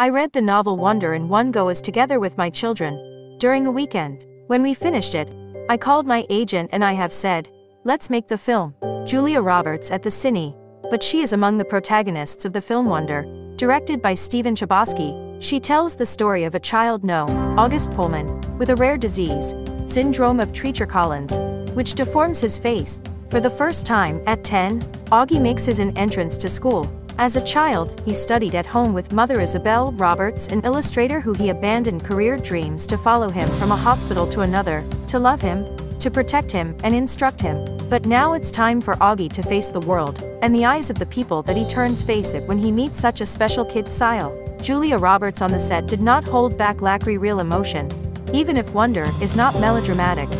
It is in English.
I read the novel Wonder in one go as together with my children, during a weekend. When we finished it, I called my agent and I have said, let's make the film. Julia Roberts at the Cine, but she is among the protagonists of the film Wonder, directed by Stephen Chbosky. She tells the story of a child no, August Pullman, with a rare disease, syndrome of Treacher-Collins, which deforms his face. For the first time, at 10, Augie makes his entrance to school. As a child, he studied at home with mother Isabel Roberts, an illustrator who he abandoned career dreams to follow him from a hospital to another, to love him, to protect him, and instruct him. But now it's time for Augie to face the world, and the eyes of the people that he turns face it when he meets such a special kid Sile. Julia Roberts on the set did not hold back Lacry real emotion, even if Wonder is not melodramatic.